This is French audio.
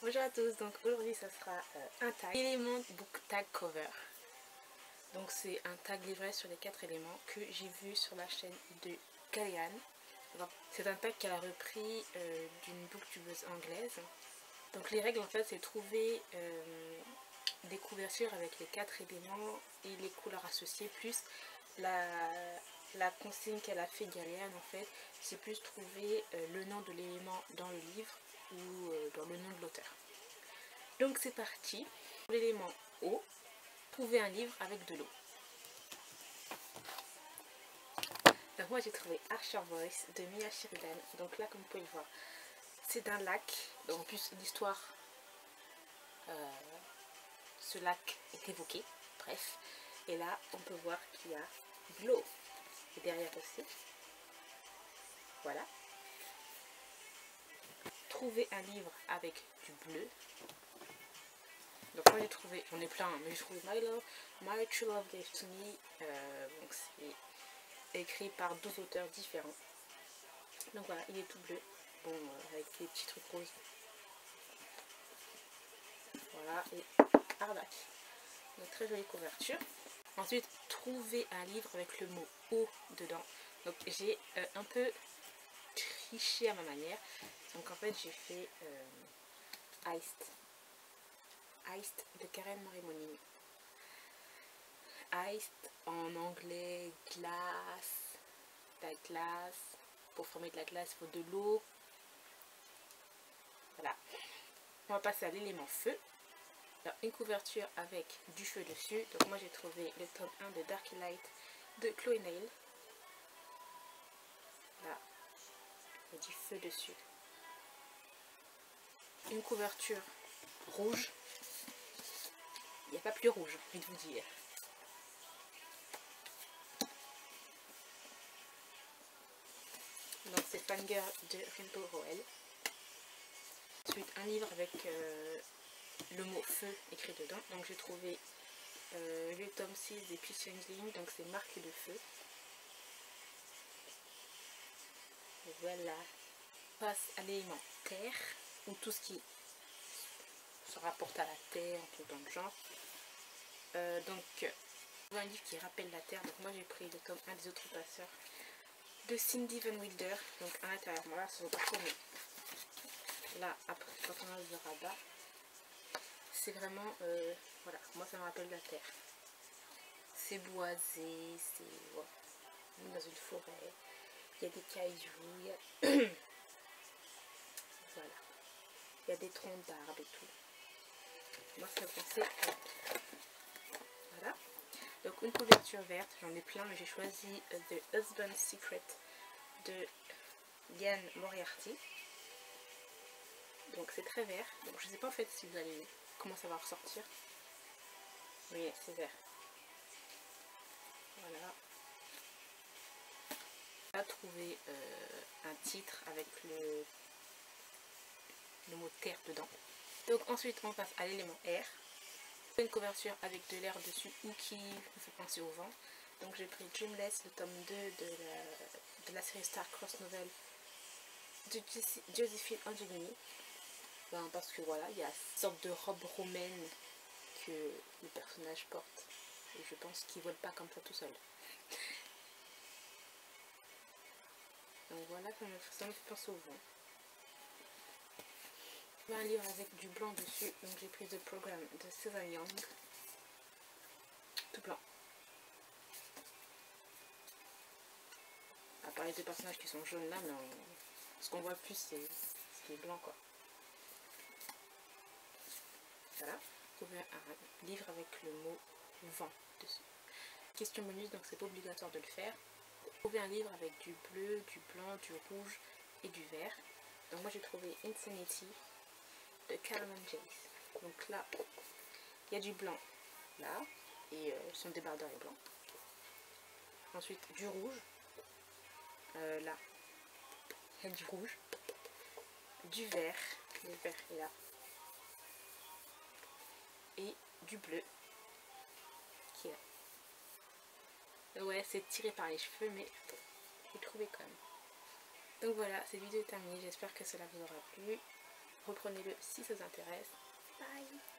Bonjour à tous, donc aujourd'hui ça sera euh, un tag, Element Book Tag Cover. Donc c'est un tag livré sur les quatre éléments que j'ai vu sur la chaîne de Galian. C'est un tag qu'elle a repris euh, d'une booktubeuse anglaise. Donc les règles en fait c'est trouver euh, des couvertures avec les quatre éléments et les couleurs associées plus la, consigne qu'elle a fait Galian en fait c'est plus trouver le nom de l'élément dans le livre euh, dans le nom de l'auteur. Donc c'est parti. L'élément eau, trouver un livre avec de l'eau. Donc moi j'ai trouvé Archer Voice de Mia Sheridan. Donc là comme vous pouvez le voir, c'est un lac. en plus l'histoire, euh, ce lac est évoqué. Bref. Et là on peut voir qu'il y a de l'eau. Et derrière aussi. Voilà trouver un livre avec du bleu. Donc moi j'ai trouvé, j'en ai plein, hein, mais j'ai trouvé My Love, My True Love Gave to Me. Donc c'est écrit par deux auteurs différents. Donc voilà, il est tout bleu. Bon, euh, avec des petits trucs roses. Voilà, et Ardac. Une très jolie couverture. Ensuite, trouver un livre avec le mot eau dedans. Donc j'ai euh, un peu à ma manière. Donc en fait j'ai fait euh, Iced. Iced de Karen Marimoni. Iced en anglais glace, la glace. Pour former de la glace il faut de l'eau. Voilà. On va passer à l'élément feu. Une couverture avec du feu dessus. Donc moi j'ai trouvé le tome 1 de Dark Light de Chloé Nail. Là, du feu dessus une couverture rouge. Il n'y a pas plus rouge, je de vous dire. Donc c'est Fangirl de Rimpo Roel. Ensuite un livre avec euh, le mot feu écrit dedans. Donc j'ai trouvé euh, le tome 6 des Changeling, donc c'est marqué de feu. Voilà. Passe à l'élément terre ou tout ce qui se rapporte à la terre, tout dans le genre. Euh, donc, un livre qui rappelle la terre. Donc, moi j'ai pris le tome 1 des autres passeurs de Cindy Van Wilder. Donc, à l'intérieur, moi là, ça ne pas Là, après, quand on a le rabat, c'est vraiment, euh, voilà, moi ça me rappelle la terre. C'est boisé, c'est voilà, dans une forêt, il y a des cailloux, il y a... voilà. Il y a des troncs d'arbres et tout. Moi, ça me pensait. Voilà. Donc, une couverture verte. J'en ai plein, mais j'ai choisi euh, The Husband's Secret de Yann Moriarty. Donc, c'est très vert. Donc, je ne sais pas en fait si vous allez comment ça va ressortir. Mais c'est vert. Voilà. Va trouver euh, un titre avec le terre dedans. Donc ensuite on passe à l'élément air. Une couverture avec de l'air dessus ou qui vous fait penser au vent. Donc j'ai pris Dreamless, le tome 2 de la, série Star Cross Novel de Josephine Angelini. Ben, parce que voilà, il y a une sorte de robe romaine que le personnage porte. Et je pense qu'il ne vole pas comme ça tout seul. Donc voilà, me, ça me fait penser au vent un livre avec du blanc dessus, donc j'ai pris The Program de César Young. Tout blanc. À part les deux personnages qui sont jaunes là, mais ce qu'on voit plus c'est ce qui est blanc quoi. Voilà, trouver un livre avec le mot vent dessus. Question bonus, donc c'est pas obligatoire de le faire. Trouver un livre avec du bleu, du blanc, du rouge et du vert. Donc moi j'ai trouvé Insanity de Carmen Jace. Donc là, il y a du blanc là, et euh, son débardeur est blanc. Ensuite, du rouge, euh, là, il y a du rouge, du vert, le vert est là, et du bleu qui est là. Ouais, c'est tiré par les cheveux, mais j'ai trouvé quand même. Donc voilà, cette vidéo est terminée, j'espère que cela vous aura plu reprenez-le si ça vous intéresse. Bye